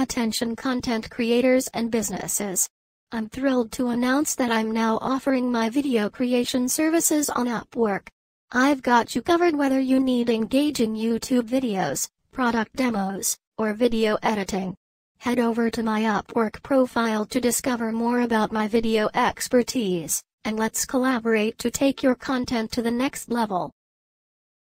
Attention content creators and businesses. I'm thrilled to announce that I'm now offering my video creation services on Upwork. I've got you covered whether you need engaging YouTube videos, product demos, or video editing. Head over to my Upwork profile to discover more about my video expertise, and let's collaborate to take your content to the next level.